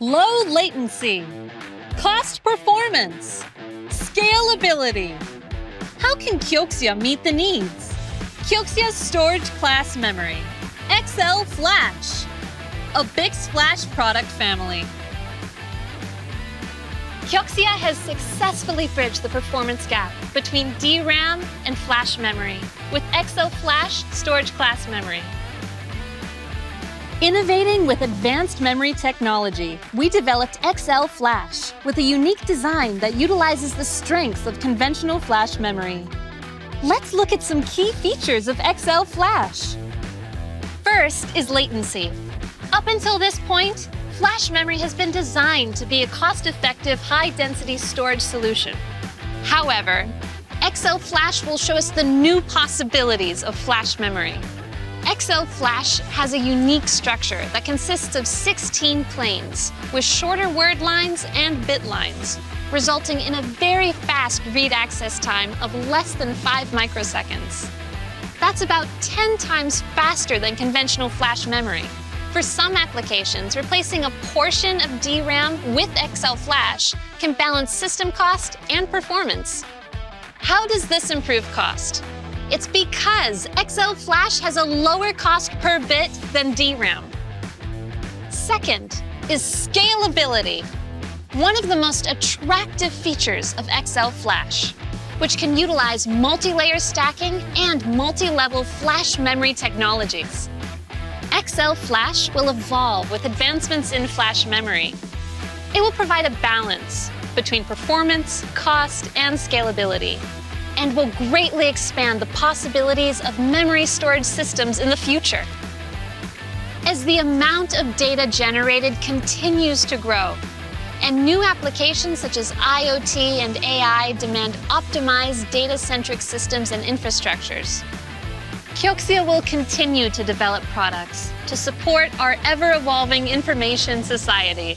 low latency, cost performance, scalability. How can Kioxia meet the needs? Kioxia's storage class memory, XL Flash, a BiCS FLASH product family. Kioxia has successfully bridged the performance gap between DRAM and flash memory with XL Flash storage class memory. Innovating with advanced memory technology, we developed XL Flash with a unique design that utilizes the strengths of conventional flash memory. Let's look at some key features of XL Flash. First is latency. Up until this point, flash memory has been designed to be a cost-effective, high-density storage solution. However, XL Flash will show us the new possibilities of flash memory. XL Flash has a unique structure that consists of 16 planes with shorter word lines and bit lines, resulting in a very fast read access time of less than 5 microseconds. That's about 10 times faster than conventional flash memory. For some applications, replacing a portion of DRAM with XL Flash can balance system cost and performance. How does this improve cost? It's because XL Flash has a lower cost per bit than DRAM. Second is scalability, one of the most attractive features of XL Flash, which can utilize multi-layer stacking and multi-level flash memory technologies. XL Flash will evolve with advancements in flash memory. It will provide a balance between performance, cost, and scalability, and will greatly expand the possibilities of memory storage systems in the future. As the amount of data generated continues to grow, and new applications such as IoT and AI demand optimized data-centric systems and infrastructures, Kioxia will continue to develop products to support our ever-evolving information society.